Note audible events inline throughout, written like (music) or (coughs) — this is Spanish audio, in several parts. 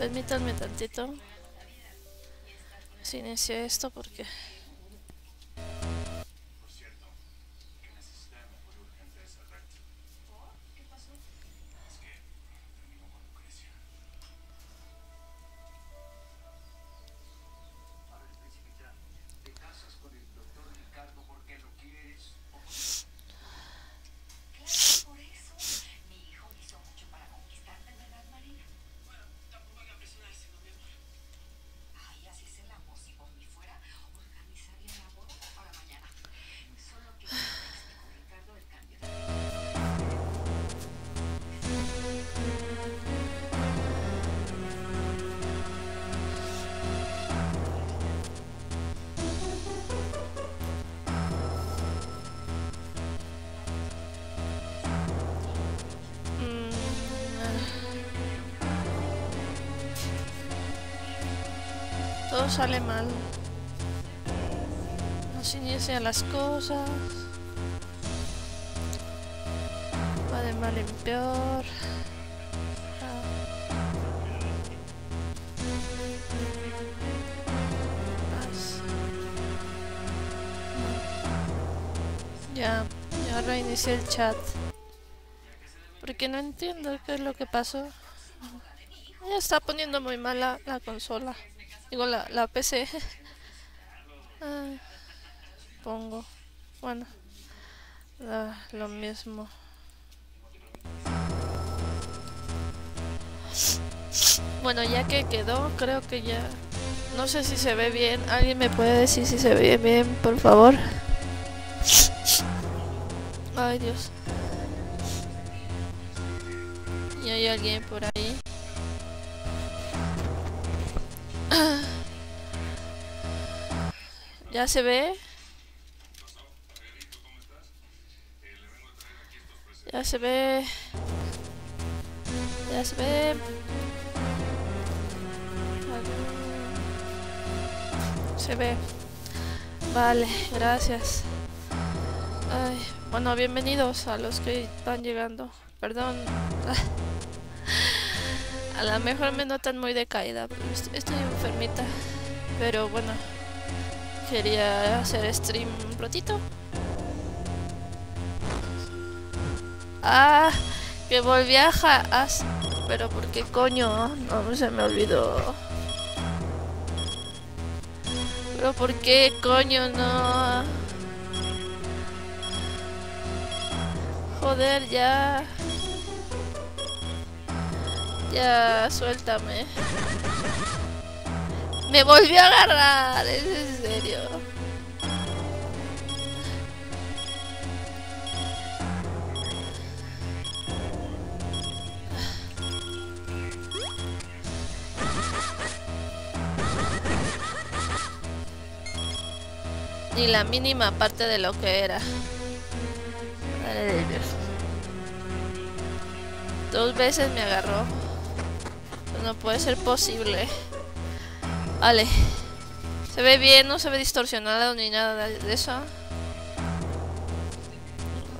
Permítanme tantito. Si inicio esto porque... Sale mal. No se inician las cosas. Va de mal en peor. Ah. Ya, ya reinicié el chat. Porque no entiendo qué es lo que pasó. Está poniendo muy mal la, la consola. Digo, la, la PC. (laughs) Ay, pongo. Bueno. lo mismo. Bueno, ya que quedó, creo que ya... No sé si se ve bien. ¿Alguien me puede decir si se ve bien, por favor? Ay, Dios. Y hay alguien por ahí. ¿Ya se ve? Ya se ve. Ya se ve. Se ve. Vale, gracias. Ay, bueno, bienvenidos a los que están llegando. Perdón. (laughs) A lo mejor me notan muy decaída, pero est- estoy enfermita. Pero bueno, quería hacer stream un ratito. Ah, que volví a ja- Pero ¿por qué coño? No, se me olvidó. Pero ¿por qué coño no? Joder, ya. Ya, suéltame. Me volvió a agarrar, es en serio. Ni la mínima parte de lo que era. Madre Dios. Dos veces me agarró. No puede ser posible. Vale. Se ve bien, no se ve distorsionado ni nada de eso.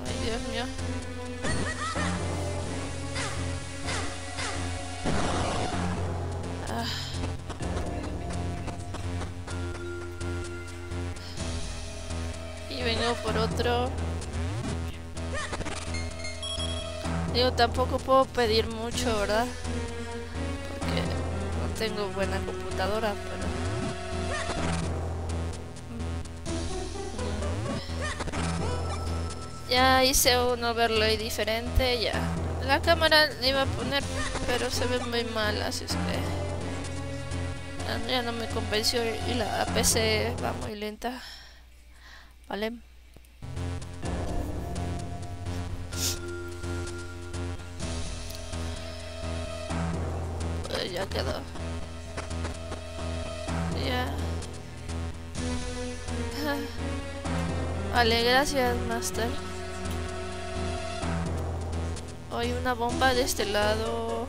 Ay, Dios mío. Ah. Y vengo por otro. Digo, tampoco puedo pedir mucho, ¿verdad? Tengo buena computadora, pero... Ya hice un overlay diferente, ya. La cámara le iba a poner, pero se ve muy mal, así es que... ya- Ya no me convenció y la PC va muy lenta. Vale. Ya quedó. (laughs) Vale, gracias, Master. Hay una bomba de este lado.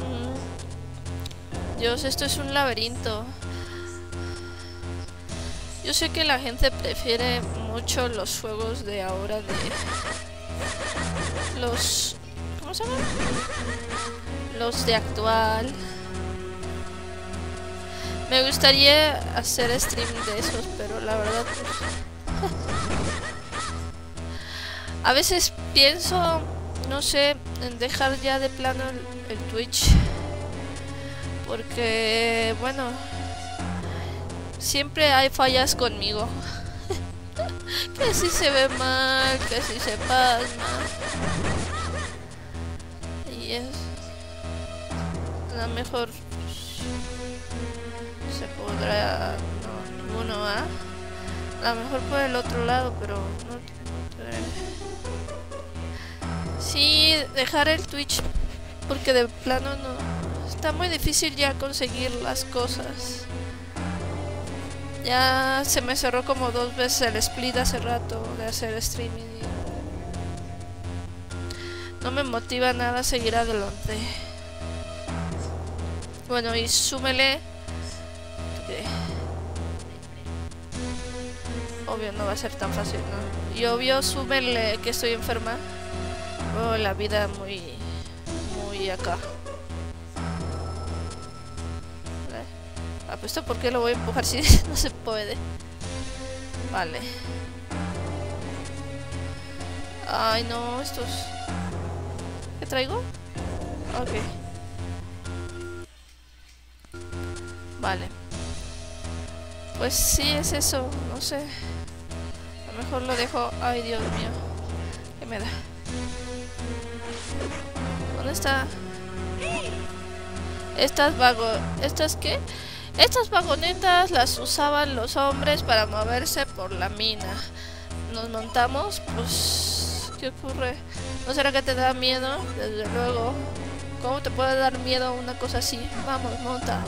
Mm. Dios, esto es un laberinto. Yo sé que la gente prefiere mucho los juegos de ahora de los ¿cómo se llaman? Los de actual. Me gustaría hacer stream de esos, pero la verdad pues, (laughs) a veces pienso, no sé, en dejar ya de plano el Twitch porque bueno, siempre hay fallas conmigo. Que si se ve mal, que si se pasma. Y es... A lo mejor se podrá... No, ninguno va. A lo mejor por el otro lado, pero no... Sí, dejar el Twitch porque de plano no... Está muy difícil ya conseguir las cosas. Ya se me cerró como dos veces el split hace rato de hacer streaming. No me motiva nada seguir adelante. Bueno, y súmele... Obvio no va a ser tan fácil, ¿no? Y obvio súmele que estoy enferma. Oh, la vida muy... Muy acá. ¿Esto por qué lo voy a empujar si (laughs) no se puede? Vale. Ay, no, estos... ¿Qué traigo? Ok. Vale. Pues sí, es eso. No sé. A lo mejor lo dejo... Ay, Dios mío. ¿Qué me da? ¿Dónde está? Estas vago... ¿Estas qué? Estas vagonetas las usaban los hombres para moverse por la mina. Nos montamos, pues... ¿Qué ocurre? ¿No será que te da miedo? Desde luego. ¿Cómo te puede dar miedo una cosa así? Vamos, monta.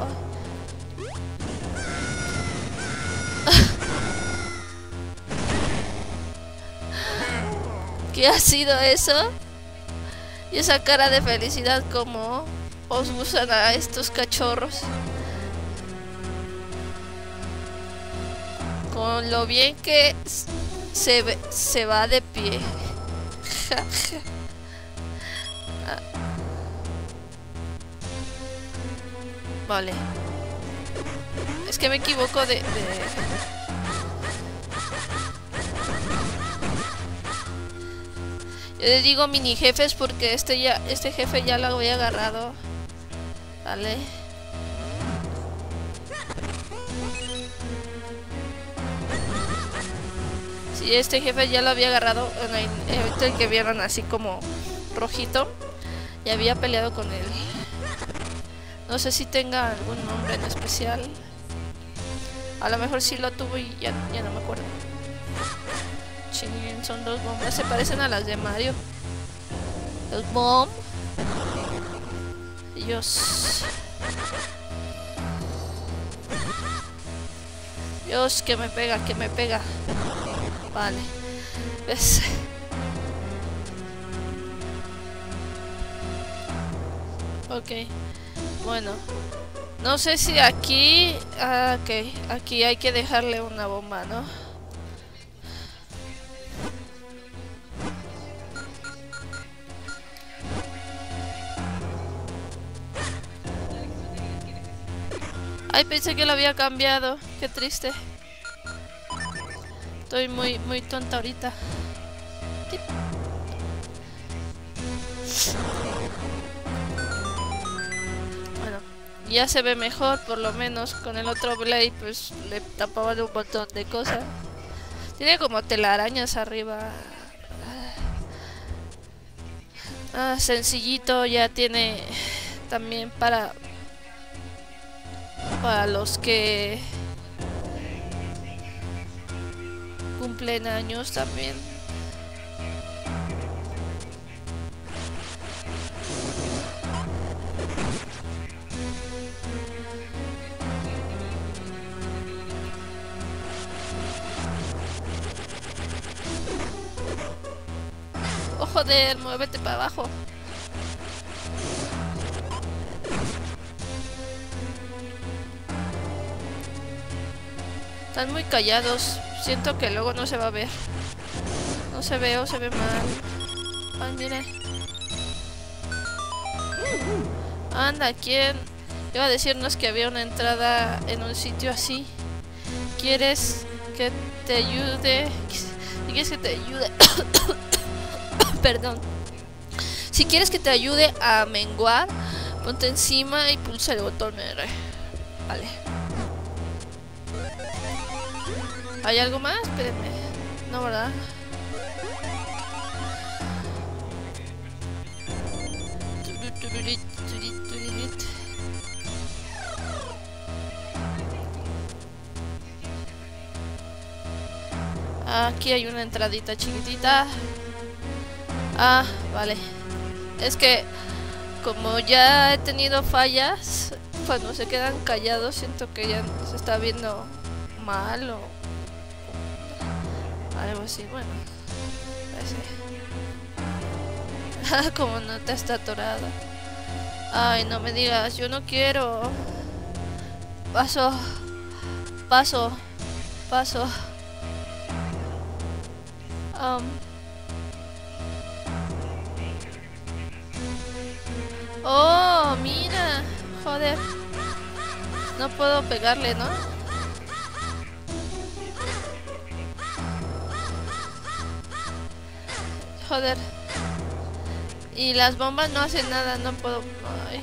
(laughs) ¿Qué ha sido eso? Y esa cara de felicidad como os gustan a estos cachorros. Con lo bien que se, se va de pie. (laughs) Vale. Es que me equivoco de... de... Yo le digo mini jefes porque este ya este jefe ya lo había agarrado. Vale. Y este jefe ya lo había agarrado en el que vieron así como rojito. Y había peleado con él. No sé si tenga algún nombre en especial. A lo mejor sí lo tuvo y ya, no me acuerdo. Ching, son dos bombas. Se parecen a las de Mario. Los bomb. Dios. Dios, que me pega, que me pega. Vale. ¿Ves? Ok. Bueno. No sé si aquí... Ah, ok. Aquí hay que dejarle una bomba, ¿no? Ay, pensé que lo había cambiado. Qué triste. Estoy muy, muy tonta ahorita. Bueno, ya se ve mejor, por lo menos. Con el otro Blade, pues le tapaban un montón de cosas. Tiene como telarañas arriba. Ah, sencillito, ya tiene también para para los que cumplen años también. Oh joder, muévete para abajo. Están muy callados. Siento que luego no se va a ver. No se ve o se ve mal. Ay, mire. Anda, ¿quién iba a decirnos que había una entrada en un sitio así? ¿Quieres que te ayude? ¿Quieres que te ayude? (coughs) Perdón. Si quieres que te ayude a menguar, ponte encima y pulsa el botón R. Vale. ¿Hay algo más? Espérenme. No, ¿verdad? Aquí hay una entradita chiquitita. Ah, vale. Es que como ya he tenido fallas, cuando se quedan callados siento que ya se está viendo mal o algo así. Bueno, (laughs) como no te está atorada. Ay, no me digas, yo no quiero. Paso, paso, paso. Um. Oh, mira. Joder. No puedo pegarle, ¿no? Joder. Y las bombas no hacen nada, no puedo... Ay.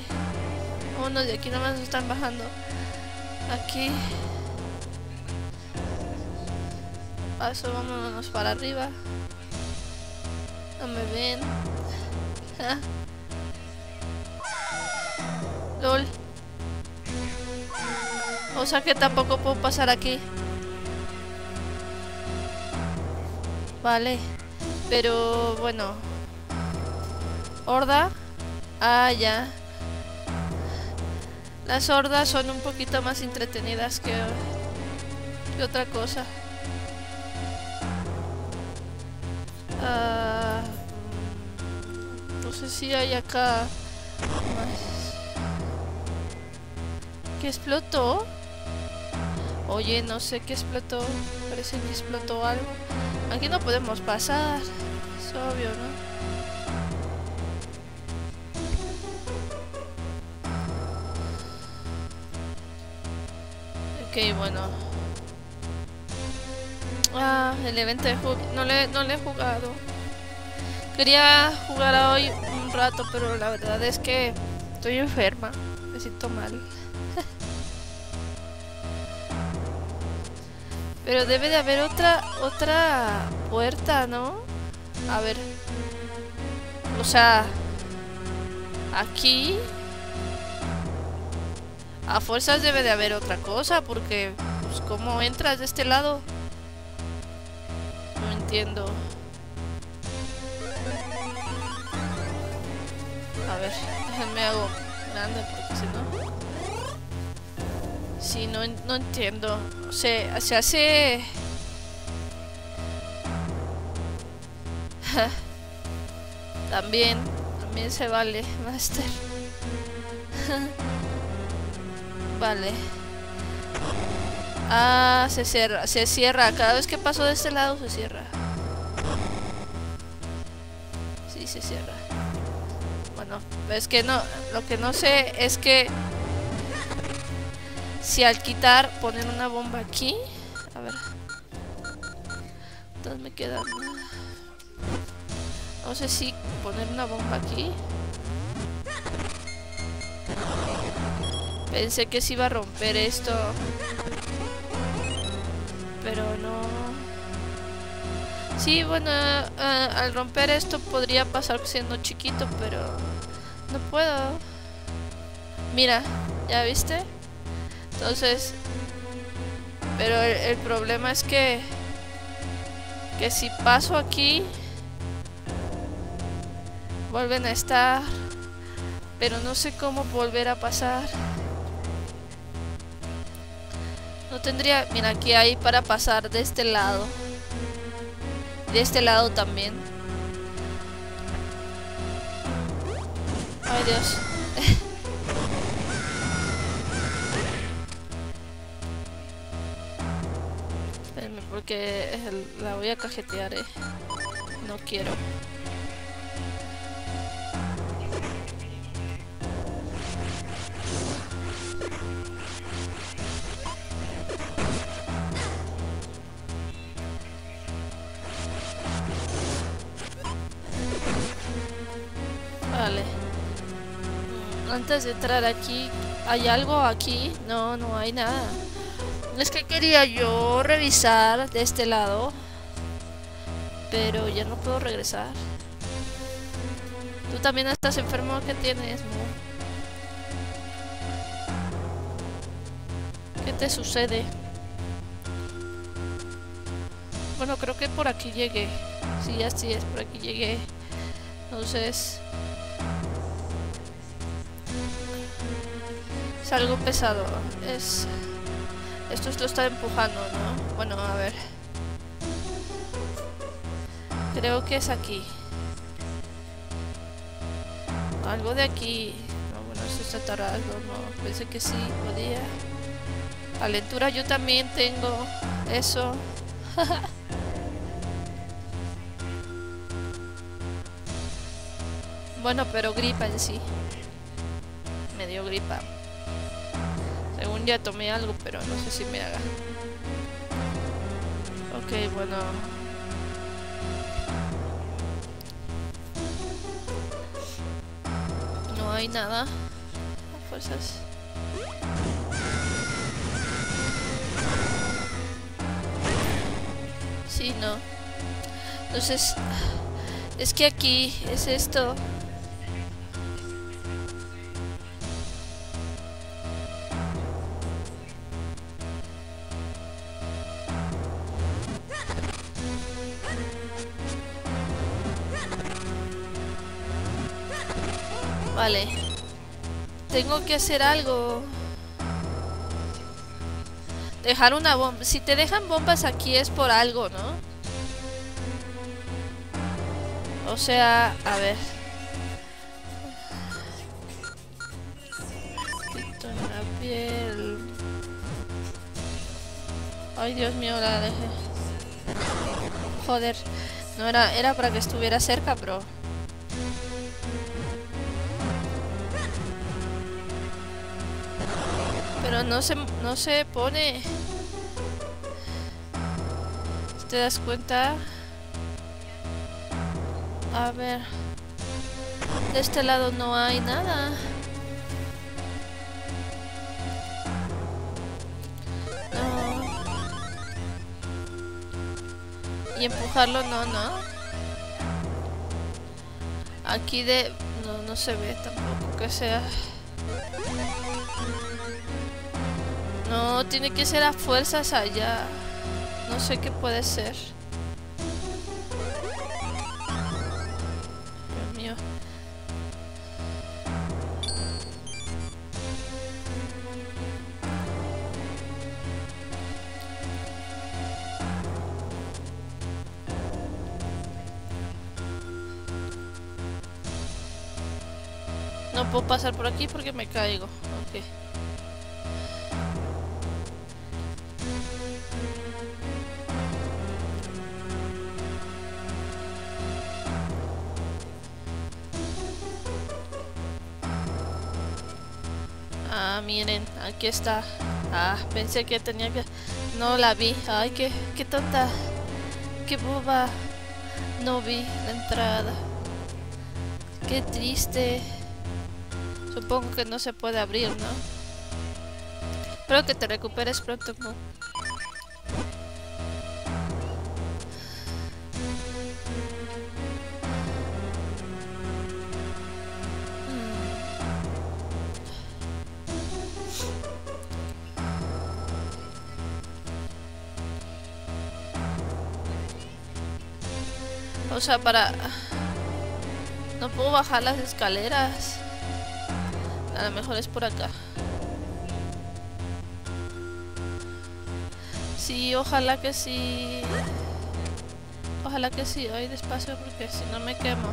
Unos de aquí nomás están bajando. Aquí. Paso, vámonos para arriba. No me ven. (laughs) LOL. O sea que tampoco puedo pasar aquí. Vale. Pero bueno. Horda. Ah, ya. Las hordas son un poquito más entretenidas que, que otra cosa. Ah, no sé si hay acá ¿Qué explotó? Oye, no sé qué explotó. Parece que explotó algo. Aquí no podemos pasar. Obvio, ¿no? Ok, bueno. Ah, el evento de no le, no le he jugado. Quería jugar hoy un rato, pero la verdad es que estoy enferma. Me siento mal. (laughs) pero debe de haber otra otra puerta, ¿no? A ver. O sea, aquí a fuerzas debe de haber otra cosa, porque, pues, ¿cómo entras de este lado? No entiendo. A ver, déjenme hago grande, porque si no... Sí, no, no entiendo. O sea, se hace... (laughs) también, también se vale, Master. (laughs) Vale. Ah, se cierra, se cierra. Cada vez que paso de este lado se cierra. Sí, se cierra. Bueno, es que no, lo que no sé es que si al quitar poner una bomba aquí, a ver. Entonces me queda No sé si poner una bomba aquí. Pensé que se iba a romper esto. Pero no. Sí, bueno, al romper esto podría pasar siendo chiquito, pero no puedo. Mira, ¿ya viste? Entonces, pero el, el problema es que que si paso aquí vuelven a estar, pero no sé cómo volver a pasar. No tendría... Mira, aquí hay para pasar de este lado. De este lado también. Ay, Dios. (laughs) porque la voy a cajetear, eh. No quiero. Antes de entrar aquí, ¿hay algo aquí? No, no hay nada. Es que quería yo revisar de este lado. Pero ya no puedo regresar. Tú también estás enfermo. ¿Qué tienes, ¿Qué te sucede? Bueno, creo que por aquí llegué. Sí, así es, por aquí llegué. Entonces... Es algo pesado. Es... Esto lo está empujando, ¿no? Bueno, a ver. Creo que es aquí. Algo de aquí. No, bueno, esto está tardado, no. Pensé que sí, podía. Calentura yo también tengo. Eso. (laughs) bueno, pero gripa en sí. Me dio gripa. Ya tomé algo, pero no sé si me haga. Ok, bueno. No hay nada. Fuerzas. Sí, no. Entonces, es que aquí es esto. Tengo que hacer algo. Dejar una bomba. Si te dejan bombas aquí es por algo, ¿no? O sea, a ver. Quito la piel. Ay, Dios mío, la dejé. Joder. No era, era para que estuviera cerca, pero... Pero no se, no se pone. ¿Te das cuenta? A ver. De este lado no hay nada. Y empujarlo no, no. Aquí de... No, no se ve tampoco que sea... No, tiene que ser a fuerzas allá. No sé qué puede ser. Dios mío. No puedo pasar por aquí porque me caigo. Ok. Aquí está. Ah, pensé que tenía que... No la vi. Ay, qué, qué tonta. Qué boba. No vi la entrada. Qué triste. Supongo que no se puede abrir, ¿no? Espero que te recuperes pronto, ¿no? O sea, para... No puedo bajar las escaleras. A lo mejor es por acá. Sí, ojalá que sí. Ojalá que sí. Ay, despacio porque si no me quemo.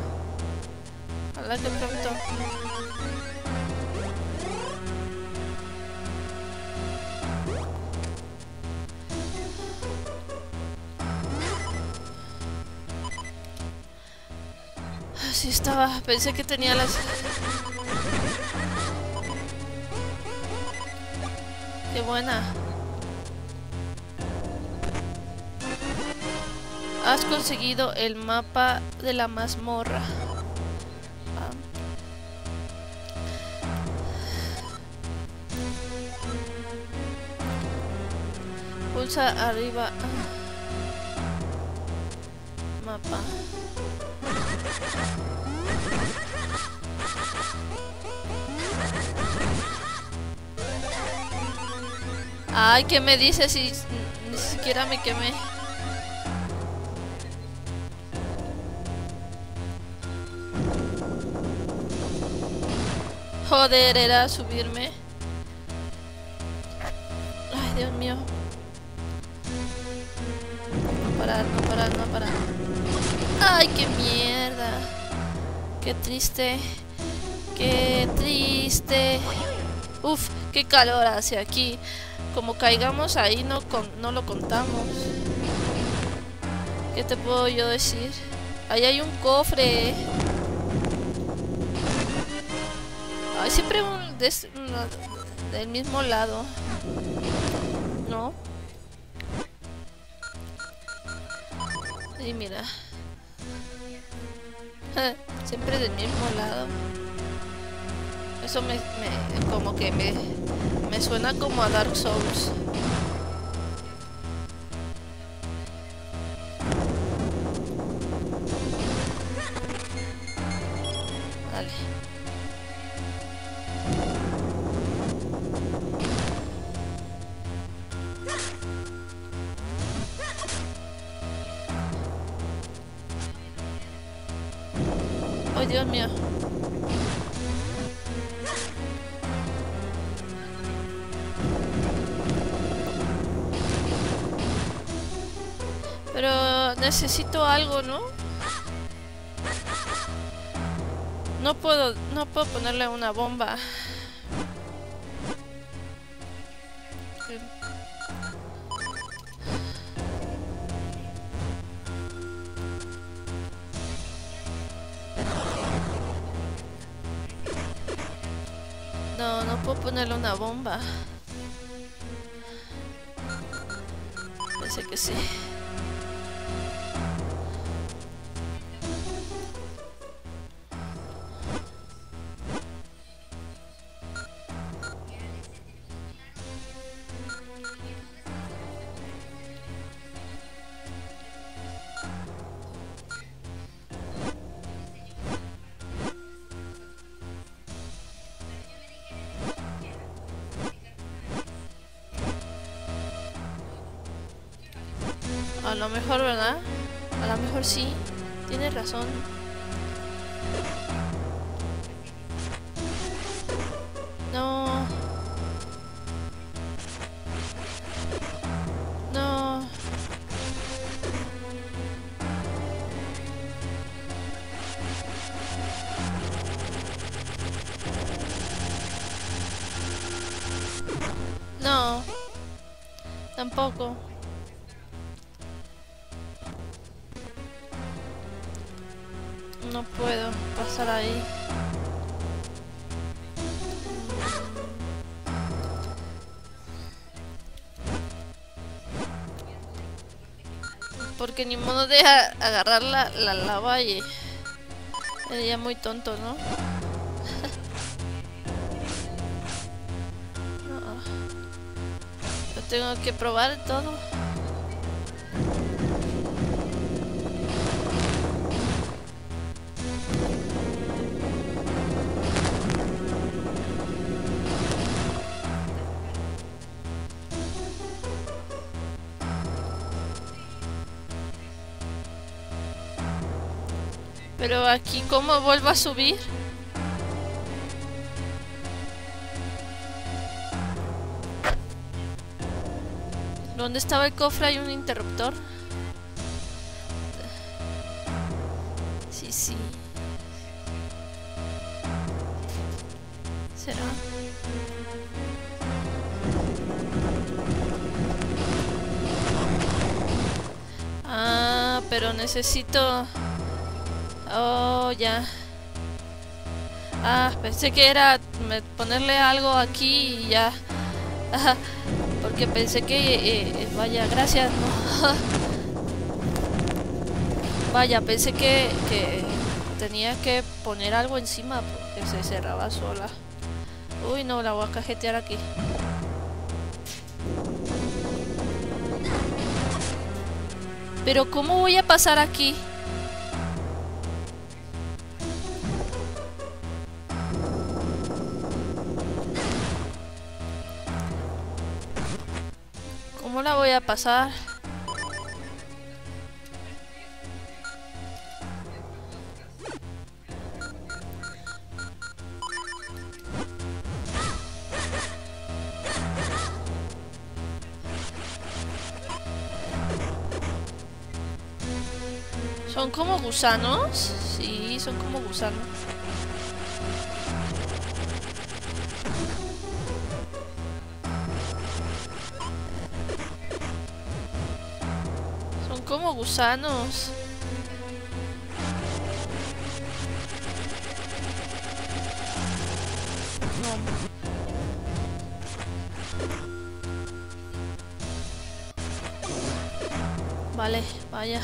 Ojalá que pronto. Estaba, pensé que tenía las... Qué buena. Has conseguido el mapa de la mazmorra. Ah. Pulsa arriba. Ay, ¿qué me dices si ni siquiera me quemé? Joder, era subirme. Ay, Dios mío. No parar, no parar, no parar. Ay, qué mierda. Qué triste. Qué triste. Uf, qué calor hace aquí. Como caigamos ahí no, no lo contamos. ¿Qué te puedo yo decir? Ahí hay un cofre. Ay, siempre un del mismo lado. ¿No? Y mira. (laughs) siempre del mismo lado. Eso me, me como que me, me suena como a Dark Souls. Necesito algo, ¿no? No puedo, no puedo ponerle una bomba. No, no puedo ponerle una bomba. Mejor, ¿verdad? No puedo pasar ahí. Porque ni modo de agarrar la, la lava y... Sería muy tonto, ¿no? (laughs) no. Yo tengo que probar todo. Pero aquí, ¿cómo vuelvo a subir? ¿Dónde estaba el cofre? Hay un interruptor. Sí, sí. ¿Será? Ah, pero necesito... Oh, ya. Ah, pensé que era ponerle algo aquí y ya. Porque pensé que... Eh, eh, vaya, gracias. (laughs) vaya, pensé que, que tenía que poner algo encima porque se cerraba sola. Uy, no, la voy a cajetear aquí. Pero ¿cómo voy a pasar aquí? A pasar? ¿Son como gusanos? Sí, son como gusanos. Gusanos. Vale, vaya.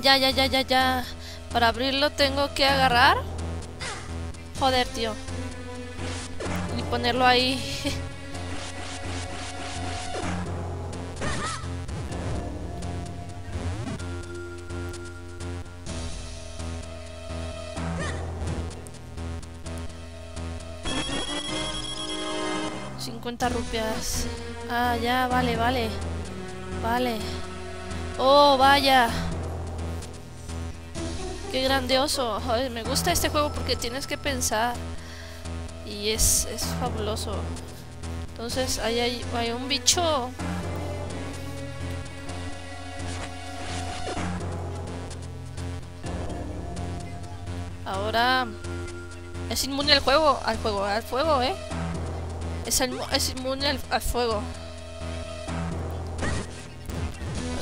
Ya, ya, ya, ya, ya. Para abrirlo tengo que agarrar. Joder, tío. Y ponerlo ahí. ...50 rupias... Ah, ya, vale, vale... Vale... Oh, vaya. Qué grandioso. me gusta este juego porque tienes que pensar. Y es, es fabuloso. Entonces, ahí hay, hay un bicho. Ahora es inmune al juego, al juego, al fuego, ¿eh? Es, es inmune al fuego.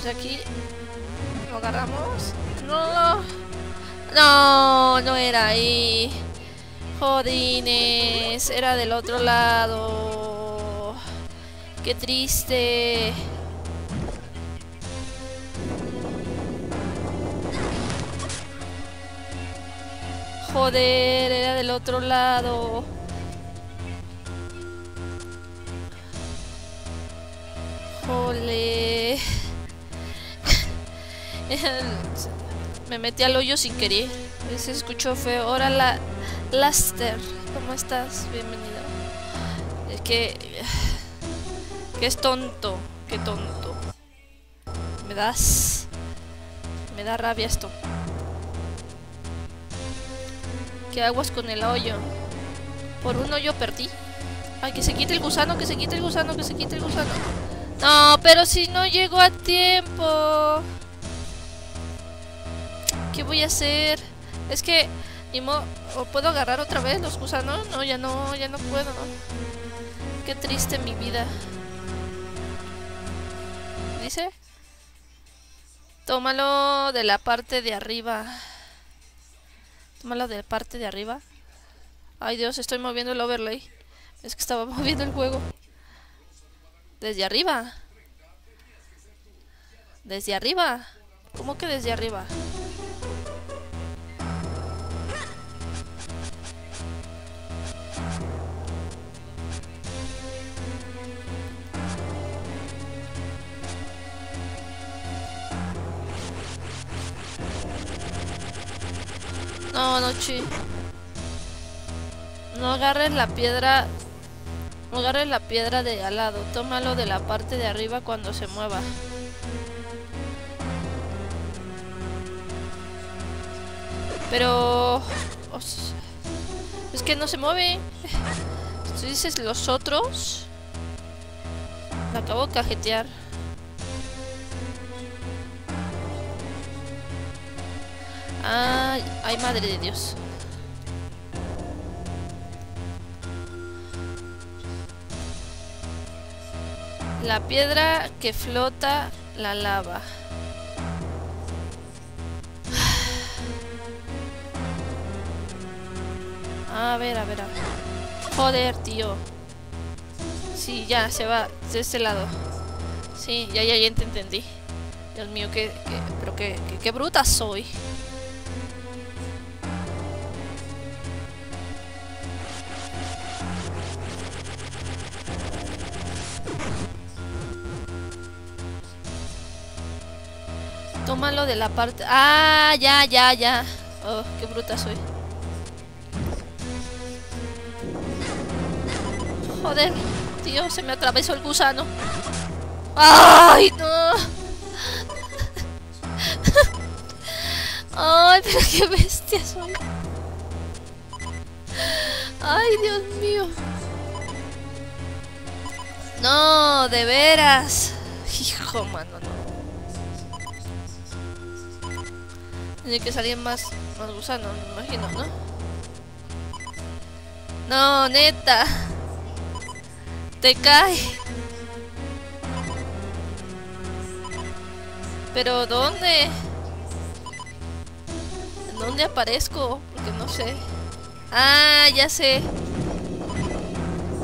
aquí lo agarramos. No, no, no era ahí. Jodines, era del otro lado. Qué triste. Joder, era del otro lado. Jole. (laughs) Me metí al hoyo sin querer. Se escuchó feo. Ahora la Laster. ¿Cómo estás? Bienvenido. Es que... Que es tonto. Qué tonto. Me das... Me da rabia esto. ¿Qué aguas con el hoyo? Por un hoyo perdí. Ay, que se quite el gusano, que se quite el gusano, que se quite el gusano. No, pero si no llego a tiempo. ¿Qué voy a hacer? Es que... ¿O puedo agarrar otra vez los gusanos? No, ya no, ya no puedo. Qué triste mi vida. ¿Dice? Tómalo de la parte de arriba. Tómalo de la parte de arriba. Ay Dios, estoy moviendo el overlay. Es que estaba (laughs) moviendo el juego. Desde arriba. Desde arriba. ¿Cómo que desde arriba? No, no, chi. No agarres la piedra. No agarres la piedra de al lado. Tómalo de la parte de arriba cuando se mueva. Pero... es que no se mueve. Si dices los otros... La acabo de cajetear. Ay, ay, madre de Dios. La piedra que flota la lava. Ah. A ver, a ver, a ver. Joder, tío. Sí, ya, se va de este lado. Sí, ya, ya, ya te entendí. Dios mío, qué, pero qué, qué, qué bruta soy. Tómalo de la parte... Ah, ya, ya, ya. Oh, qué bruta soy. Joder, tío, se me atravesó el gusano. ¡Ay, no! ¡Ay, pero qué bestia soy! ¡Ay, Dios mío! No, de veras. Hijo, mano, no. Tiene que salir más, más me imagino, ¿no? No, neta. Te cae. Pero ¿dónde? ¿En dónde aparezco? Porque no sé. Ah, ya sé.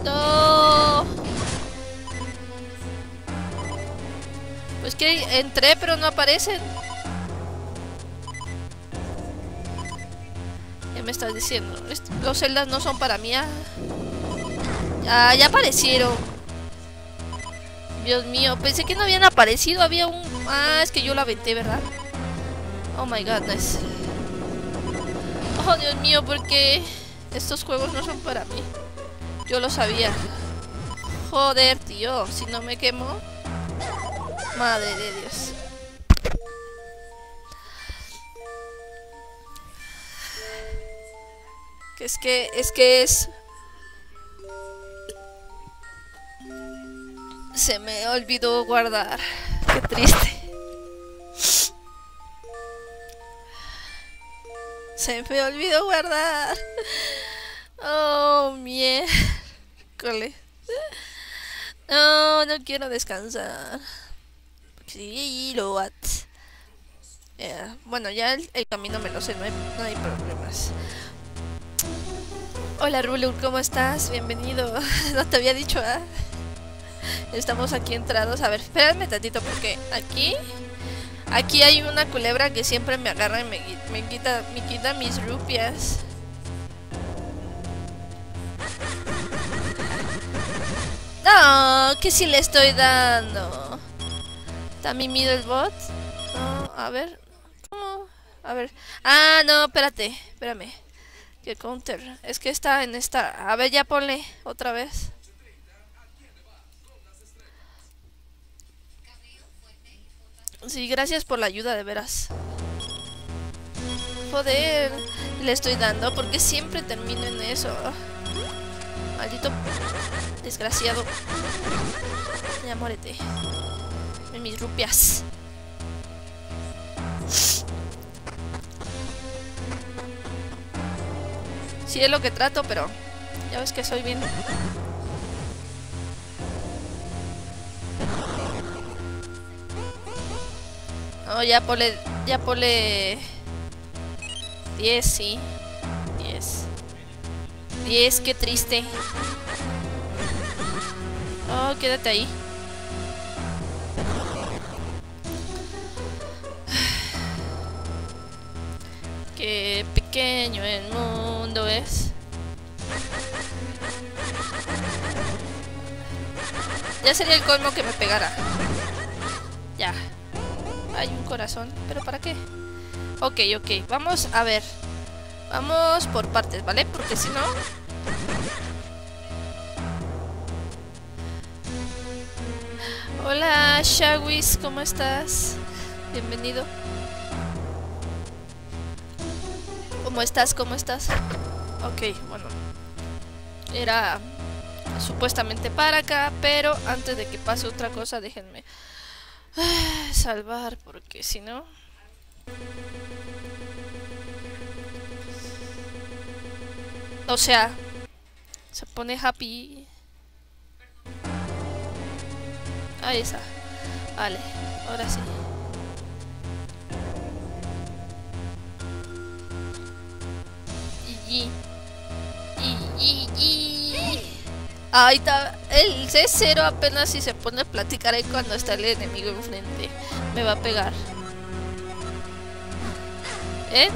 No. Pues que entré pero no aparecen. Me estás diciendo? Los celdas no son para mí. Ah, ya aparecieron. Dios mío, pensé que no habían aparecido. Había un... Ah, es que yo la aventé, ¿verdad? Oh my godness. Oh, Dios mío, porque estos juegos no son para mí. Yo lo sabía. Joder, tío. Si no me quemo... Madre de Dios. Es que... Es que es... Se me olvidó guardar. Qué triste. Se me olvidó guardar. Oh, miércoles. No, no quiero descansar. Sí, lo what. Bueno, ya el, camino me lo sé, no hay, no hay problemas. Hola Rulur, ¿cómo estás? Bienvenido. (laughs) No te había dicho, ¿ah? Estamos aquí entrados. A ver, espérame tantito porque aquí... Aquí hay una culebra que siempre me agarra y me, quita, me quita mis rupias. No, que si le estoy dando. ¿Está mi middle bot? No, a ver. A ver. Ah, no, espérate. Espérame. Que counter. Es que está en esta. A ver, ya ponle otra vez. Sí, gracias por la ayuda, de veras. Joder, le estoy dando porque siempre termino en eso. Maldito desgraciado. Ya muérete. En mis rupias. Sí es lo que trato, pero ya ves que soy bien No, ya pole... Ya pole... 10, sí. 10. 10, qué triste. Oh, quédate ahí. Pequeño el mundo es. Ya sería el colmo que me pegara. Ya. Hay un corazón. ¿Pero para qué? Ok, ok. Vamos a ver. Vamos por partes, ¿vale? Porque si no... Hola, Shawis. ¿Cómo estás? Bienvenido. ¿Cómo estás? ¿Cómo estás? Ok, bueno. Era supuestamente para acá, pero antes de que pase otra cosa, déjenme salvar, porque si no... O sea, se pone happy. Ahí está. Vale, ahora sí. Y, y, y. Ahí está. El C0 apenas si se pone a platicar ahí cuando está el enemigo enfrente. Me va a pegar. ¿Eh?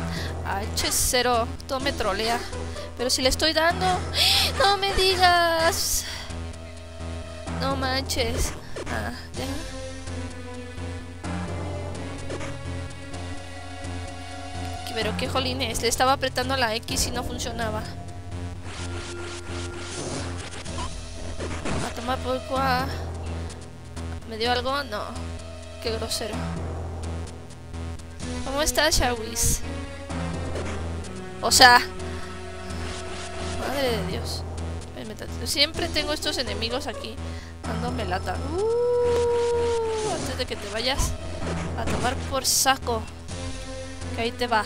H0. Todo me trolea. Pero si le estoy dando... ¡No me digas! No manches. Ah, ya. Pero qué jolines, le estaba apretando la X y no funcionaba. A tomar por cuá. ¿Me dio algo? No. Qué grosero. ¿Cómo estás, Shawis? O sea... Madre de Dios. Siempre tengo estos enemigos aquí dándome lata. Uh, antes de que te vayas a tomar por saco. Que ahí te va.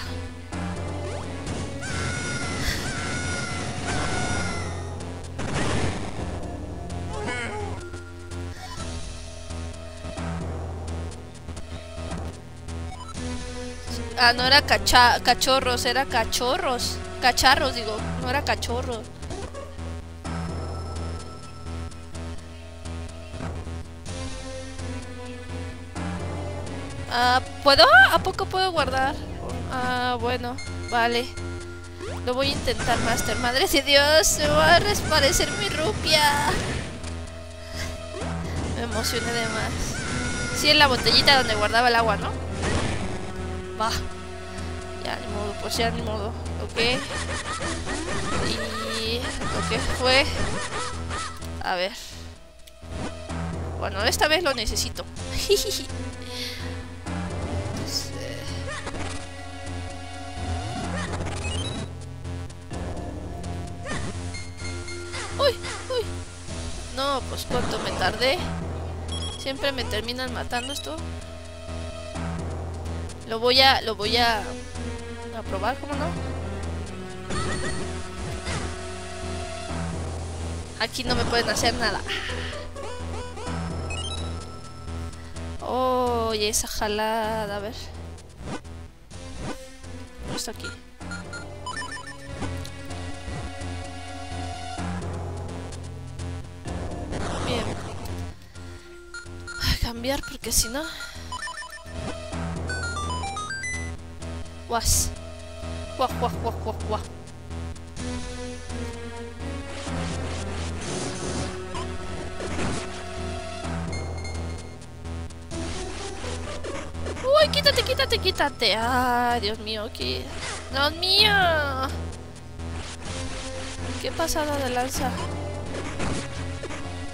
Ah, no era cacha cachorros, era cachorros. Cacharros, digo, no era cachorros. Ah, ¿puedo? ¿A poco puedo guardar? Ah, bueno, vale. Lo voy a intentar, Master. Madre de Dios, se va a resparecer mi rupia. Me emocioné de más. Sí, en la botellita donde guardaba el agua, ¿no? Va. Ya, ni modo, pues ya ni modo. Ok. Y lo que fue... A ver. Bueno, esta vez lo necesito. (laughs) Pues cuánto me tardé. Siempre me terminan matando esto. Lo voy a, lo voy a, a probar, ¿cómo no? Aquí no me pueden hacer nada. Oh, y esa jalada, a ver. Está aquí. Porque si no... Guas. Guas, guas, guas, guas, guas. Uy, quítate, quítate, quítate. Ay, Dios mío, qué... Dios mío. Qué pasada de lanza.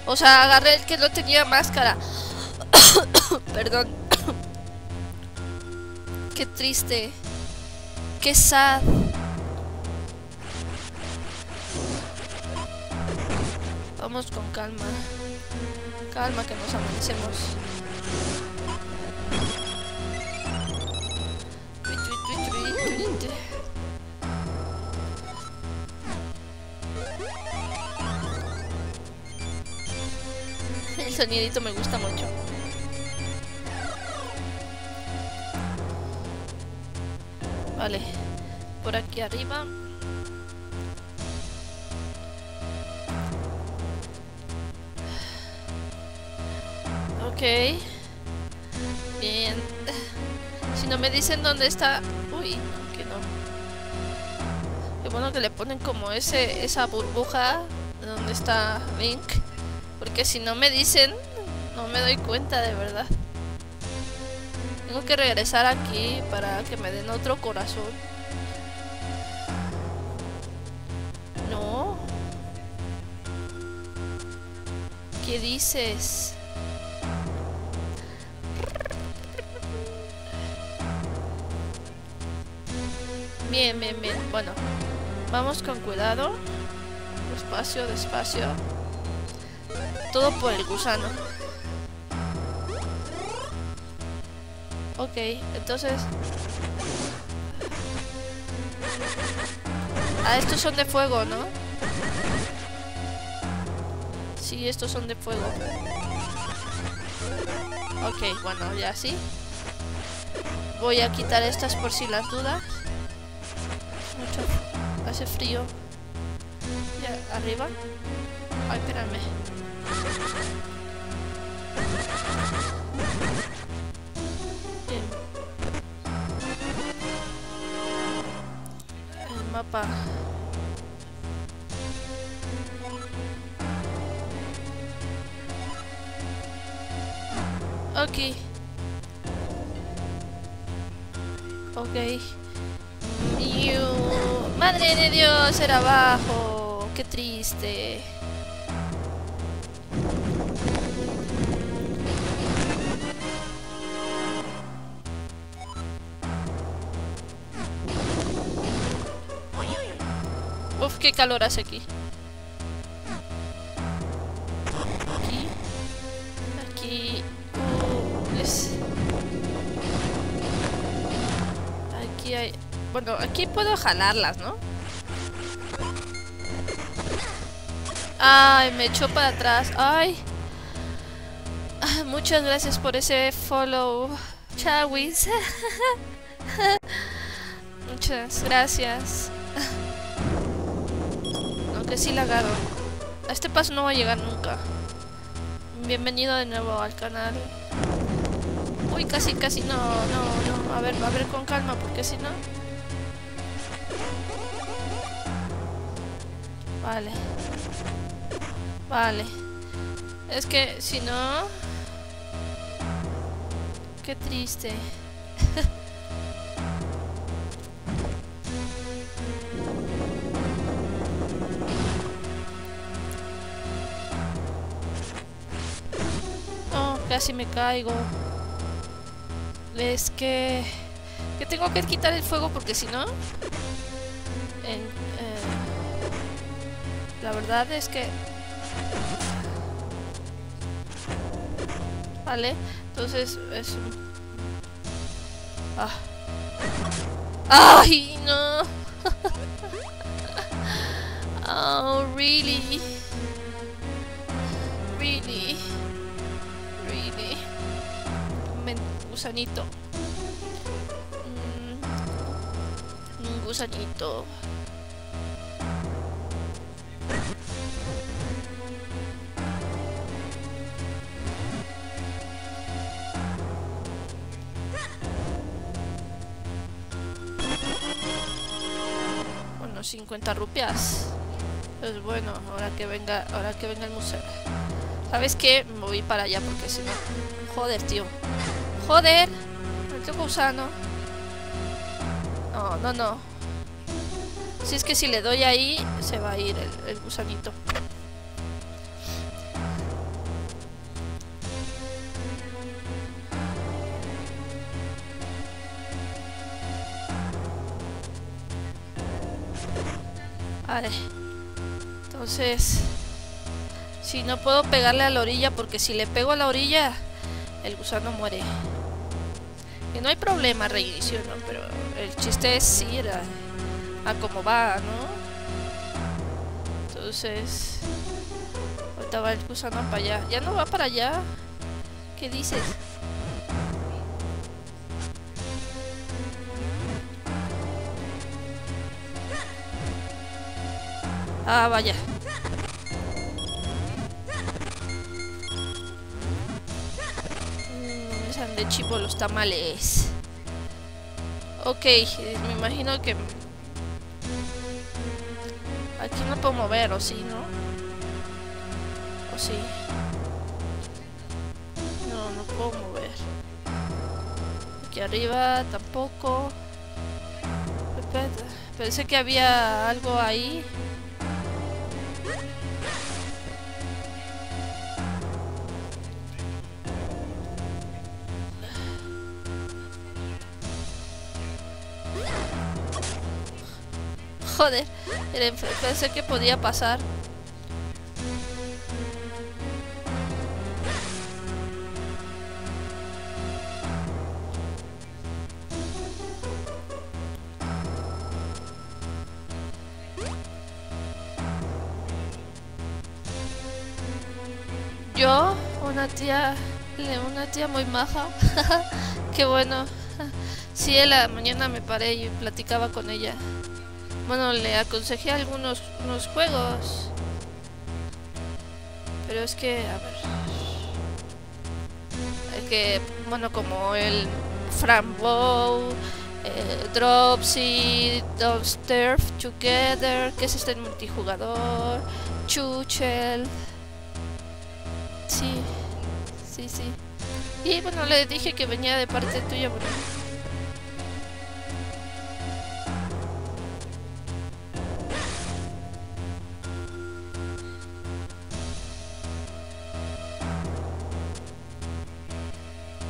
O sea, agarré el que no tenía máscara. Perdón. (coughs) Qué triste. Qué sad. Vamos con calma. Calma que nos amanecemos. El sonidito me gusta mucho. Vale, por aquí arriba. Ok. Bien. Si no me dicen dónde está... Uy, que no. Qué bueno que le ponen como ese esa burbuja donde está Link. Porque si no me dicen, no me doy cuenta de verdad. Tengo que regresar aquí para que me den otro corazón. No. ¿Qué dices? Bien, bien, bien. Bueno, vamos con cuidado. Despacio, despacio. Todo por el gusano. Ok, entonces... Ah, estos son de fuego, ¿no? Sí, estos son de fuego. Ok, bueno, ya sí. Voy a quitar estas por si las dudas. Mucho. Hace frío. Ya, arriba. Ay, espérame. Mapa. Ok. Ok. Iu. Madre de Dios, era abajo. Qué triste. Calor hace aquí. Aquí. Aquí. Uh, es... Aquí hay... Bueno, aquí puedo jalarlas, ¿no? Ay, me echó para atrás. Ay. Ah, Muchas gracias por ese follow, Chawis. (laughs) Muchas gracias. Aunque sí la agarro. A este paso no va a llegar nunca. Bienvenido de nuevo al canal. Uy, casi, casi, no, no, no. A ver, a ver con calma, porque si no... Vale. Vale. Es que si no... Qué triste. (laughs) casi me caigo. Es que... Que tengo que quitar el fuego porque si no... en- eh, la verdad es que... Vale, entonces es... Ah. ¡Ay, no! (laughs) oh? Really? Really? Gusanito. Mm, un gusanito. Bueno, 50 rupias. Pues bueno, ahora que venga, ahora que venga el museo. ¿Sabes qué? Me voy para allá porque si no. Joder, tío. Joder. El gusano. No, no, no. Si es que si le doy ahí, se va a ir el gusanito. Vale. Entonces... Si no puedo pegarle a la orilla, porque si le pego a la orilla, el gusano muere. No hay problema, reinicio, ¿no? Pero el chiste es ir a, a cómo va, ¿no? Entonces... Ahorita va el gusano para allá. ¿Ya no va para allá? ¿Qué dices? Ah, vaya. De chivo los tamales. Ok, me imagino que... Aquí no puedo mover, ¿o sí, no? ¿O sí? No, no puedo mover. Aquí arriba tampoco. Pensé que había algo ahí. Pensé que podía pasar. Yo, una tía una tía muy maja. (laughs) Qué bueno. Sí, en la mañana me paré y platicaba con ella. Bueno, le aconsejé algunos unos juegos. Pero es que, a ver. Es que, bueno, como el Frambow, Dropsy, Don't Together, que es este multijugador, Chuchel. Sí, sí, sí. Y bueno, le dije que venía de parte tuya, bueno.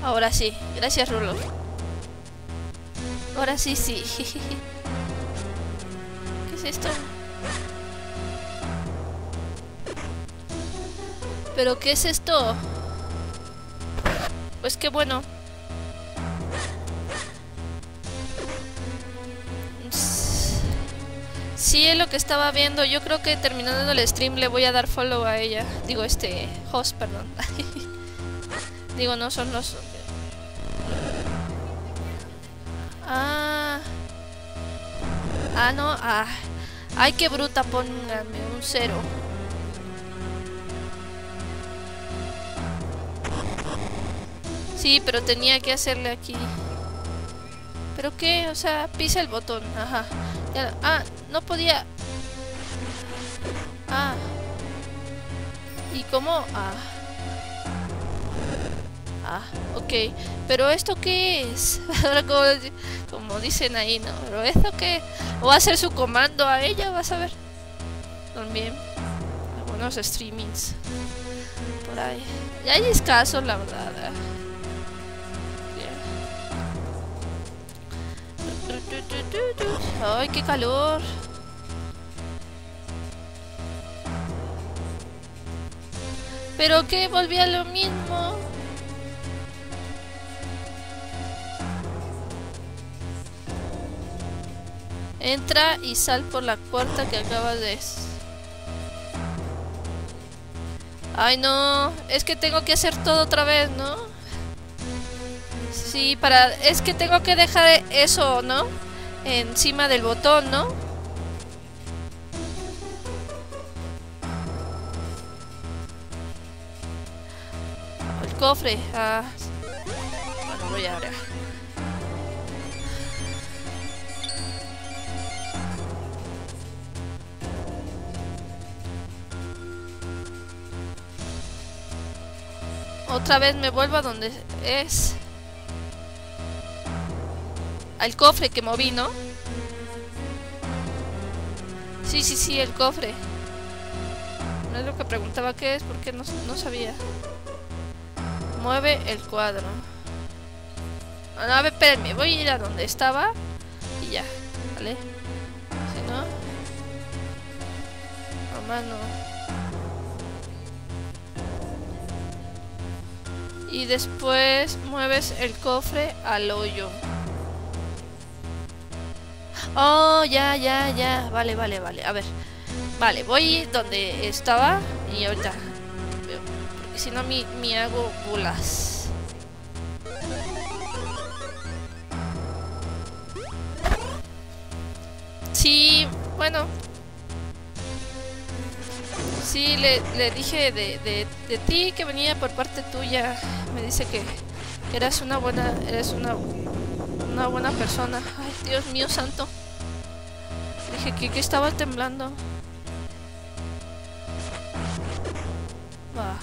Ahora sí, gracias Rulo. Ahora sí, sí. (laughs) ¿Qué es esto? ¿Pero qué es esto? Pues qué bueno. Sí, es lo que estaba viendo. Yo creo que terminando el stream le voy a dar follow a ella. Digo, este... Host, perdón. (laughs) Digo, no son los... Ah, no. Ah. Ay, qué bruta. Póngame un cero. Sí, pero tenía que hacerle aquí. ¿Pero qué? O sea, pisa el botón. Ajá. Ah, no podía... Ah. ¿Y cómo? Ah. Ah, ok. ¿Pero esto qué es? (laughs) Como, como, dicen ahí, ¿no? ¿Pero esto qué? ¿O va a hacer su comando a ella? Vas a ver. También. Algunos streamings. Por ahí. Ya hay escasos, la verdad. ¡Ay, qué calor! ¿Pero qué? Volví a lo mismo. Entra y sal por la puerta que acabas de... Ay, no. Es que tengo que hacer todo otra vez, ¿no? Sí, para... Es que tengo que dejar eso, ¿no? encima del botón, ¿no? El cofre. Ah. Bueno, voy ahora. Otra vez me vuelvo a donde es al cofre que moví, ¿no? Sí, sí, sí, el cofre. No es lo que preguntaba qué es, porque no, no sabía. Mueve el cuadro. Ah, a ver, espérenme, voy a ir a donde estaba y ya, ¿vale? Si no... A mano. Y después mueves el cofre al hoyo. Oh, ya, ya, ya. Vale, vale, vale. A ver. Vale, voy donde estaba y ahorita Porque si no, me, me hago bulas. Sí, bueno. Sí, le, le dije de, de, de, ti que venía por parte tuya. Me dice que eras una buena, eres una, una buena persona. Ay, Dios mío santo. Dije que, estaba temblando. Va.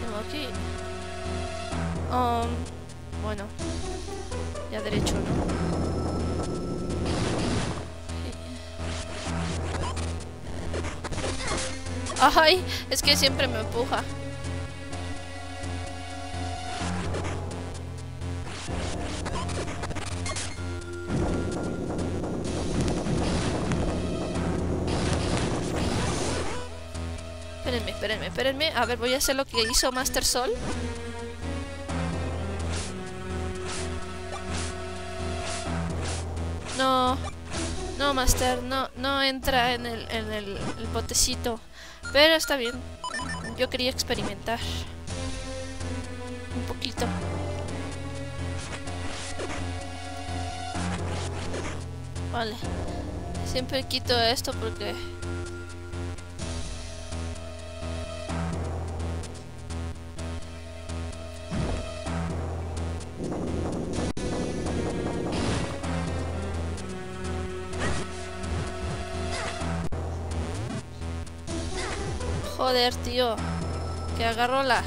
Tengo aquí. Um, bueno. Ya derecho, ¿no? Ay, es que siempre me empuja. espérenme, espérenme. A ver, voy a hacer lo que hizo Master Sol. No. No, Master, no, no entra en el, en el, el botecito. Pero está bien. yo quería experimentar. Un poquito. Vale. Siempre quito esto porque... Joder, tío. Que agarro la...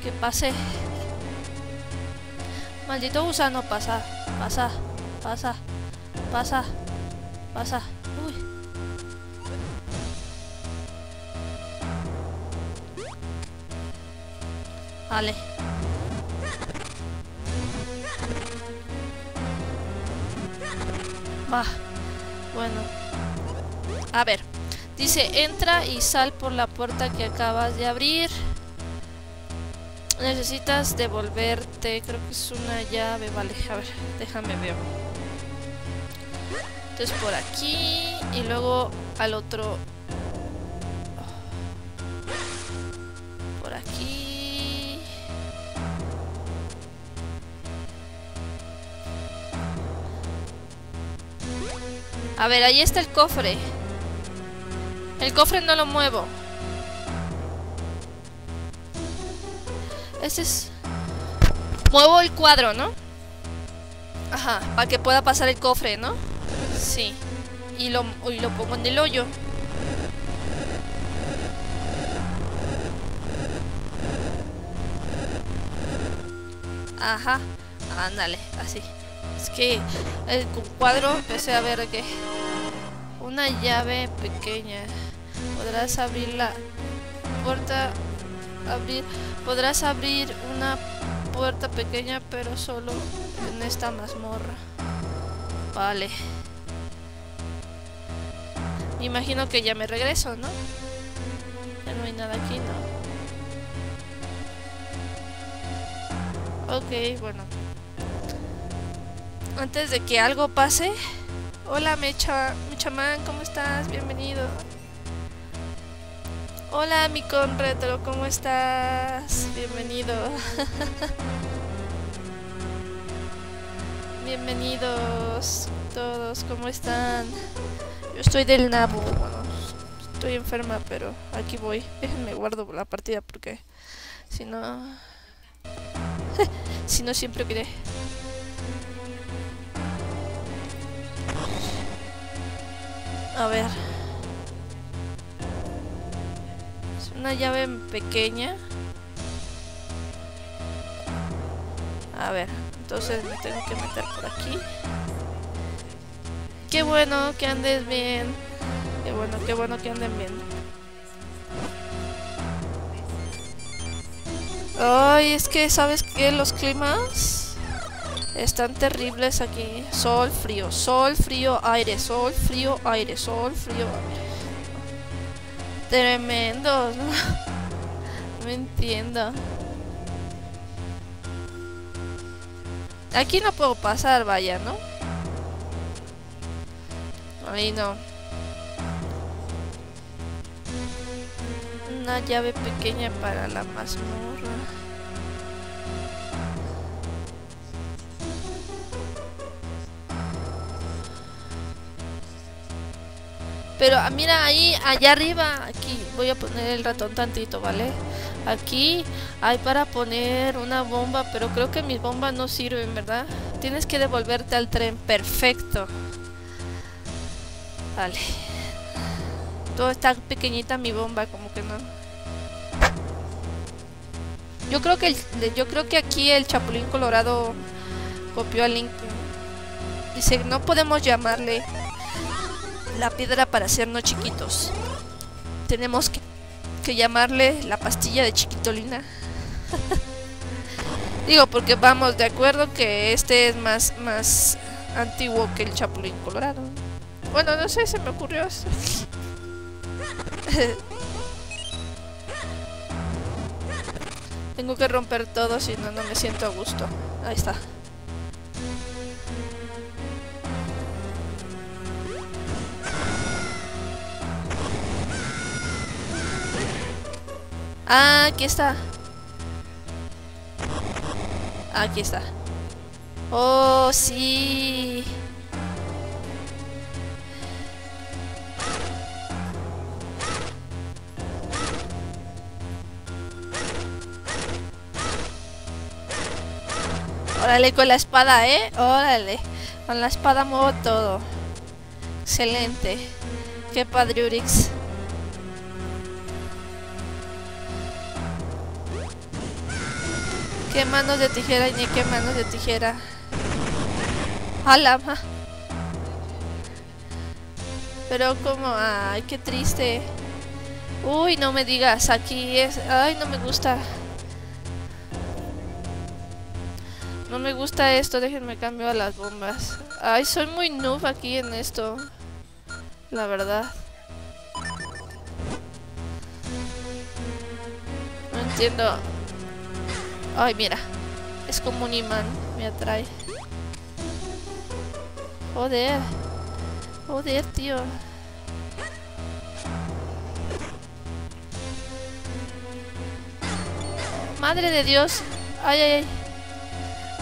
Que pase. Maldito gusano, pasa, pasa, pasa, pasa, pasa. Uy. Vale. Va. Bueno. A ver. Dice, entra y sal por la puerta que acabas de abrir. Necesitas devolverte, creo que es una llave, vale, a ver, déjame ver. Entonces por aquí y luego al otro... A ver, ahí está el cofre. El cofre no lo muevo. Ese es... Muevo el cuadro, ¿no? Ajá, para que pueda pasar el cofre, ¿no? Sí. Y lo, y lo pongo en el hoyo. Ajá, ándale, así. Que el cuadro empecé a ver que una llave pequeña. Podrás abrir la puerta abrir podrás abrir una puerta pequeña pero solo en esta mazmorra vale imagino que ya me regreso ¿no? no hay nada aquí ¿no? ok bueno antes de que algo pase hola Mecha, Mechamán, ¿cómo estás? bienvenido Hola mi Conretro, ¿cómo estás? Bienvenido. (laughs) Bienvenidos todos, ¿cómo están? Yo estoy del nabo, bueno, estoy enferma, pero aquí voy. (laughs) Déjenme guardo la partida porque si no... (laughs) si no siempre quedé. A ver. Una llave pequeña. A ver, entonces me tengo que meter por aquí. Qué bueno que andes bien. Qué bueno, qué bueno que anden bien. Ay, es que, ¿sabes qué? Los climas están terribles aquí. Sol, frío, sol, frío, aire, sol, frío, aire, sol, frío, aire. Tremendo, ¿no? (laughs) No entiendo. Aquí no puedo pasar, vaya, ¿no? Ahí no. Una llave pequeña para la mazmorra. Pero ah, mira ahí, allá arriba, aquí, voy a poner el ratón tantito, ¿vale? Aquí hay para poner una bomba, pero creo que mis bombas no sirven, ¿verdad? Tienes que devolverte al tren, perfecto. Vale. Todo está pequeñita mi bomba, como que no. Yo creo que yo creo que aquí el Chapulín Colorado copió al Link. Dice, no podemos llamarle la piedra para hacernos chiquitos. Tenemos que, llamarle la pastilla de chiquitolina. (laughs) Digo, porque vamos de acuerdo que este es más, más antiguo que el Chapulín Colorado. Bueno, no sé, se me ocurrió eso. (laughs) Tengo que romper todo, si no, no me siento a gusto. Ahí está. Ah, aquí está. Aquí está. Oh, sí. Órale con la espada, ¿eh? Órale. Con la espada muevo todo. Excelente. Qué padre Urix. Qué manos de tijera ni qué manos de tijera. Alama. Pero como, ay, qué triste. Uy, no me digas, aquí es... Ay, no me gusta. No me gusta esto, déjenme cambio a las bombas. Ay, soy muy noob aquí en esto. La verdad. No entiendo. Ay, mira. Es como un imán. Me atrae. Joder. Joder, tío. Madre de Dios. Ay, ay, ay.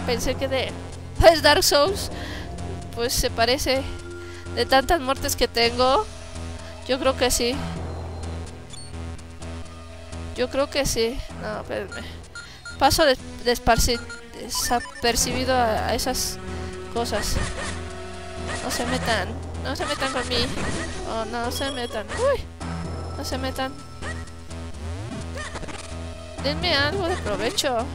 Pensé que de... (laughs) Pues Dark Souls. Pues se parece. De tantas muertes que tengo. Yo creo que sí. Yo creo que sí. No, espérenme. Paso des desapercibido a, esas cosas. No se metan. No se metan con mí. Oh, no se metan. Uy. No se metan. Denme algo de provecho.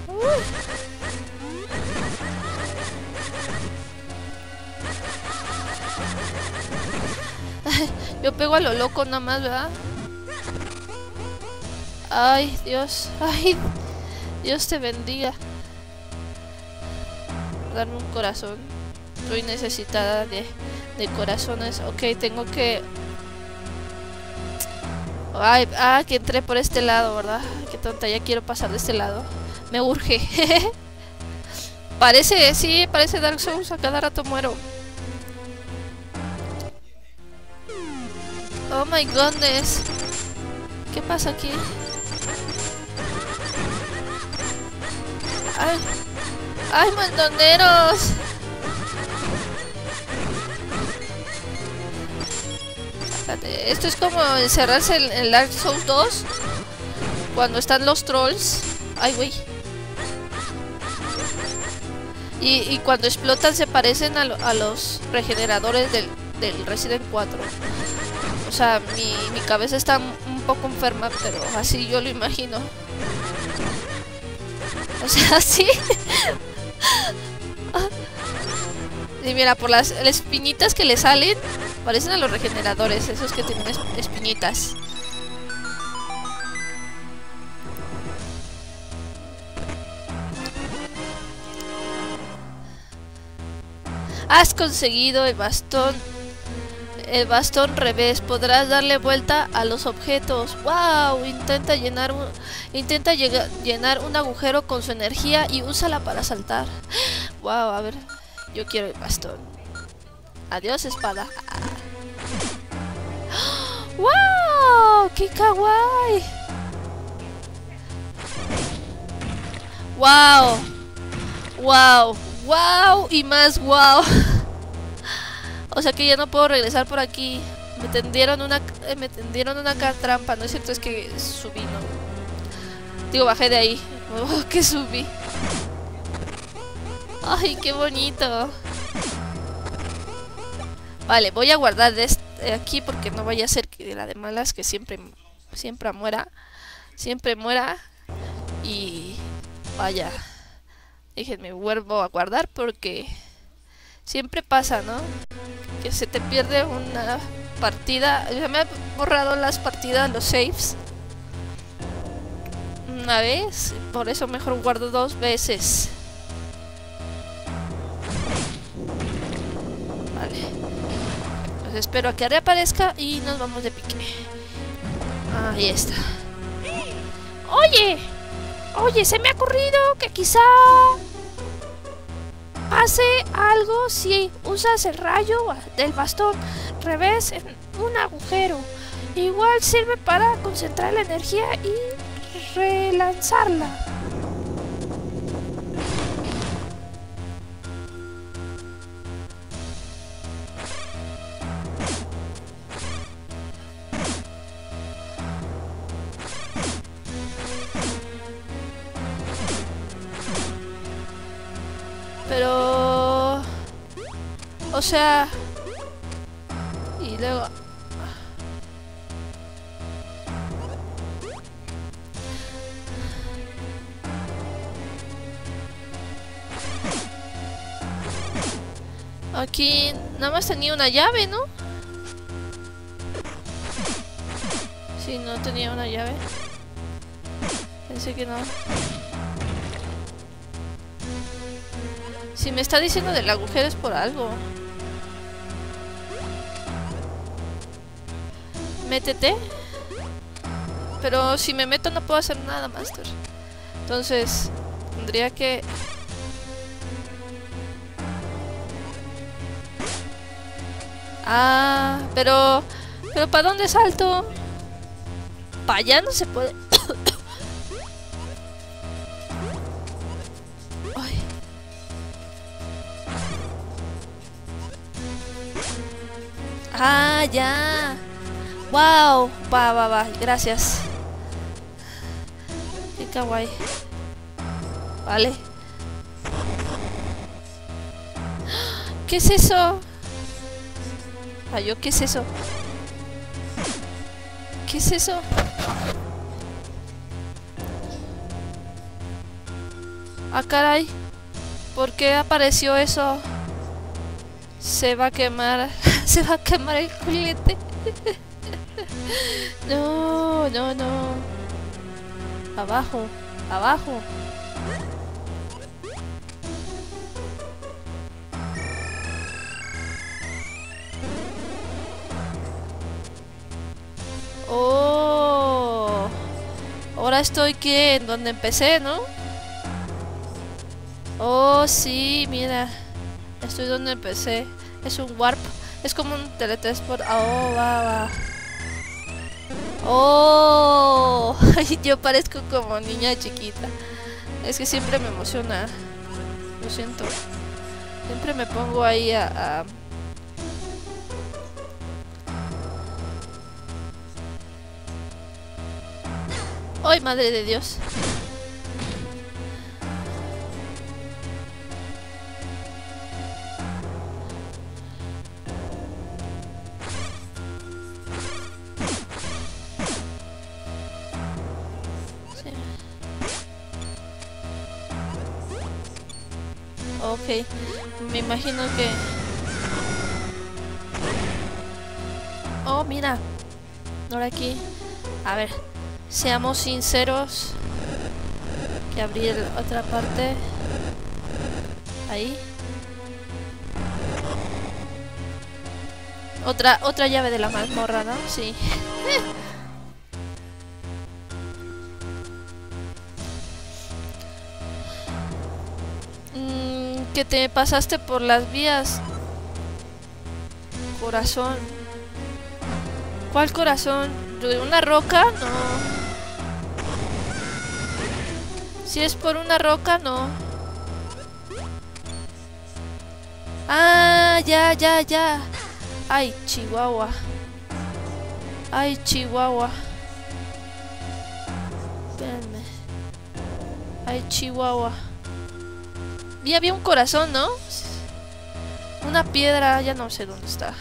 (laughs) Yo pego a lo loco nada más, ¿verdad? Ay, Dios. Ay, Dios te bendiga. Darme un corazón. Estoy necesitada de, de corazones. Ok, tengo que... Ay, ah, que entré por este lado, ¿verdad? Qué tonta, ya quiero pasar de este lado. Me urge. (laughs) parece, sí, parece Dark Souls. A cada rato muero. Oh my goodness. ¿Qué pasa aquí? ¡Ay! ¡Ay, mandoneros! Esto es como encerrarse en el Dark Souls 2 Cuando están los trolls Ay, güey y, cuando explotan se parecen a, los regeneradores del, del, Resident 4 O sea, mi, mi cabeza está un poco enferma Pero así yo lo imagino o sea, (laughs) sí. y mira, por las espinitas que le salen, parecen a los regeneradores, esos que tienen espinitas. Has conseguido el bastón el bastón revés. Podrás darle vuelta a los objetos. ¡Wow! Intenta llenar un, intenta llenar un agujero con su energía y úsala para saltar. ¡Wow! A ver. Yo quiero el bastón. Adiós, espada. ¡Wow! ¡Qué kawaii! ¡Wow! ¡Wow! ¡Wow! Y más wow. (laughs) O sea que ya no puedo regresar por aquí. Me tendieron una eh, me tendieron una trampa, no es cierto, es que subí, ¿no? Digo, bajé de ahí. (laughs) Oh, que subí. Ay, qué bonito. Vale, voy a guardar de aquí porque no vaya a ser que de la de malas que siempre siempre muera. Siempre muera. Y vaya. Déjenme vuelvo a guardar porque siempre pasa, ¿no? Que se te pierde una partida. Ya me he borrado las partidas, los saves. Una vez, por eso mejor guardo dos veces. Vale. Pues espero a que reaparezca y nos vamos de pique. Ahí está. Oye, oye, se me ha ocurrido que quizá hace algo si usas el rayo del bastón revés en un agujero. Igual sirve para concentrar la energía y relanzarla. Pero... O sea... Y luego... Aquí nada más tenía una llave, ¿no? Sí, no tenía una llave. Pensé que no. Si me está diciendo del agujero es por algo. Métete. Pero si me meto no puedo hacer nada, Master. Entonces, tendría que... Ah, pero... ¿Pero para dónde salto? Para allá no se puede... Ya. Wow, va, va, va, gracias. Qué kawaii. Vale. ¿Qué es eso? Ay, ¿qué es eso? ¿Qué es eso? Ah, caray. ¿Por qué apareció eso? Se va a quemar. (laughs) Se va a quemar el culete. (laughs) no, no, no. Abajo, abajo. Oh. Ahora estoy que en donde empecé, ¿no? Oh, sí, mira. Estoy donde empecé. Es un warp. Es como un teletransport. Oh, va, va. Oh, (laughs) yo parezco como niña chiquita. Es que siempre me emociona. Lo siento. Siempre me pongo ahí a... a... ¡Ay, madre de Dios! Sí. Ok, me imagino que... Oh, mira. Ahora aquí. A ver, seamos sinceros. Que abrir otra parte. Ahí. Otra, otra llave de la mazmorra, ¿no? Sí. (laughs) que te pasaste por las vías. Corazón. ¿Cuál corazón? ¿De una roca? No. Si es por una roca, no. Ah, ya, ya, ya. Ay, Chihuahua. Ay, Chihuahua. Espérenme. Ay, Chihuahua. Y había un corazón, ¿no? Una piedra, ya no sé dónde está.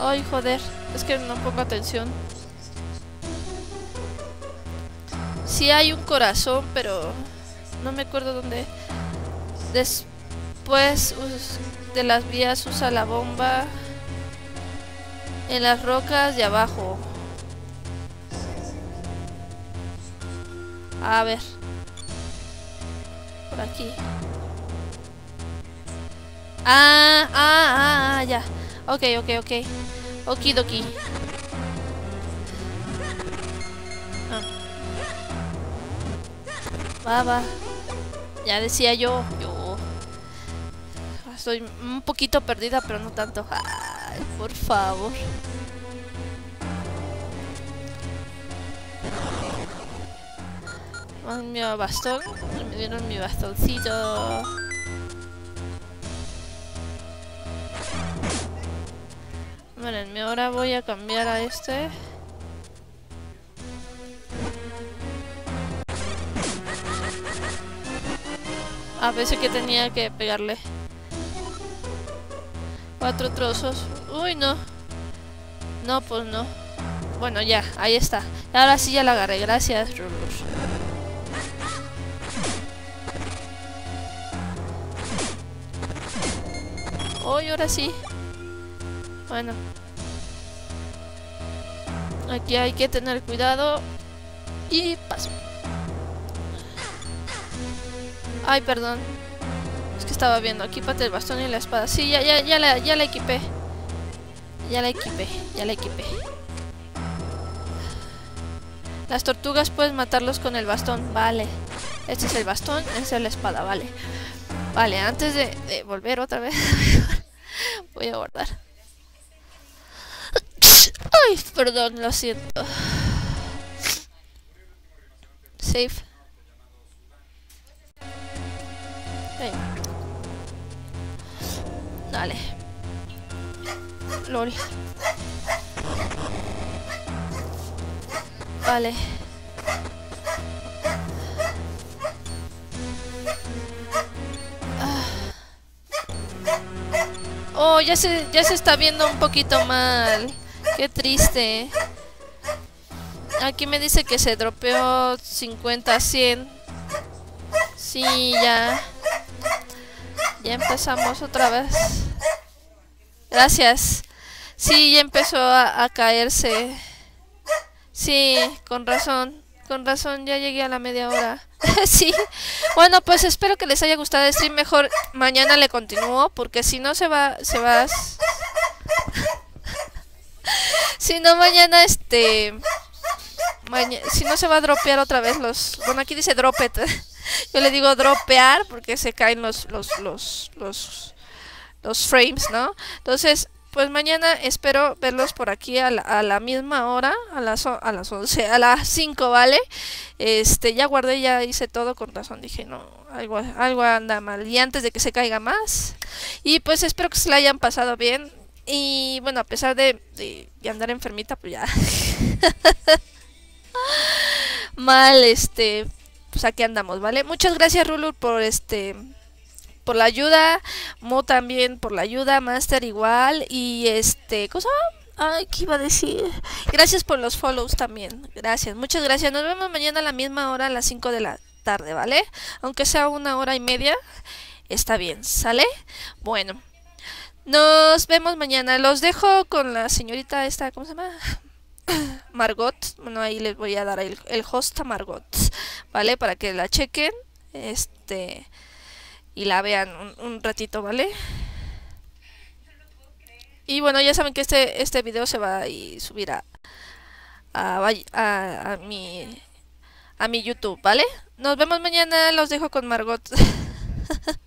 Ay, joder. Es que no pongo atención. Sí hay un corazón, pero no me acuerdo dónde. Después de las vías usa la bomba en las rocas de abajo. A ver. Por aquí. Ah, ah, ah, ah, ya. Ok, ok, ok. Okidoki. Ah. Va, va. Ya decía yo. Yo. estoy un poquito perdida, pero no tanto. Ay, por favor. Mi bastón. Me dieron mi bastoncito. Bueno, ahora voy a cambiar a este. A veces que tenía que pegarle. Cuatro trozos. Uy, no. No, pues no. Bueno, ya, ahí está. Ahora sí ya la agarré. Gracias, Rulus. Uy, ahora sí. Bueno. Aquí hay que tener cuidado. Y paso. Ay, perdón. Es que estaba viendo. Equipate el bastón y la espada. Sí, ya, ya, ya la, ya la equipé. Ya la equipé, ya la equipé. Las tortugas puedes matarlos con el bastón. Vale. Este es el bastón, esta es la espada, vale. Vale, antes de volver otra vez, (laughs) voy a guardar. Ay, perdón, lo siento. Save. Dale. LOL. Vale. Ah. Oh, ya se, ya se está viendo un poquito mal. Qué triste. Aquí me dice que se dropeó 50 a 100. Sí, ya. Ya empezamos otra vez. Gracias. Sí, ya empezó a, caerse. Sí, con razón. Con razón, ya llegué a la media hora. (laughs) sí. Bueno, pues espero que les haya gustado el stream. Mejor mañana le continúo. Porque si no se va... Se va... (laughs) si no, mañana este... si no se va a dropear otra vez los... Bueno, aquí dice dropet. (laughs) Yo le digo dropear porque se caen los, los, los, los, los frames, ¿no? Entonces, pues mañana espero verlos por aquí a la, a la misma hora, a las, a las 11, a las 5, ¿vale? Este, ya guardé, ya hice todo con razón, dije, no, algo, algo anda mal. Y antes de que se caiga más. Y pues espero que se la hayan pasado bien. Y bueno, a pesar de, de, de andar enfermita, pues ya. (laughs) mal, este, pues aquí andamos, ¿vale? Muchas gracias, Rulu, por este por la ayuda, Mo también por la ayuda, Master igual y este, cosa Ay, ¿qué iba a decir? Gracias por los follows también. Gracias, muchas gracias. Nos vemos mañana a la misma hora, a las 5 de la tarde, ¿vale? Aunque sea una hora y media, está bien, ¿sale? Bueno, nos vemos mañana. Los dejo con la señorita esta, ¿cómo se llama? (coughs) Margot, bueno, ahí les voy a dar el, host a Margot, ¿vale? Para que la chequen, este, y la vean un, ratito, ¿vale? Y bueno, ya saben que este, este video se va a subir a, a, a, a, mi, a mi YouTube, ¿vale? Nos vemos mañana, los dejo con Margot. (laughs)